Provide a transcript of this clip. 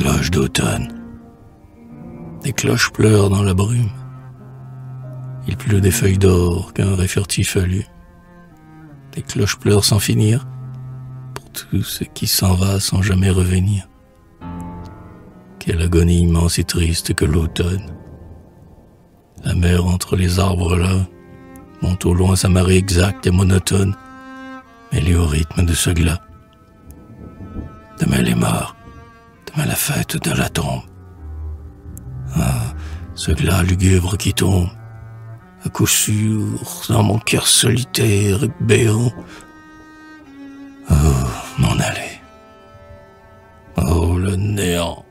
approche d'automne. Des cloches pleurent dans la brume. Il pleut des feuilles d'or qu'un réfurtif fallu. Des cloches pleurent sans finir pour tout ce qui s'en va sans jamais revenir. Quelle agonie immense et triste que l'automne. La mer entre les arbres là monte au loin sa marée exacte et monotone, mêlée au rythme de ce glas. Demain les morts, à la fête de la tombe. Ah, ce glas lugubre qui tombe, à coup sûr, dans mon cœur solitaire et béant. Oh, m'en aller. Oh, le néant.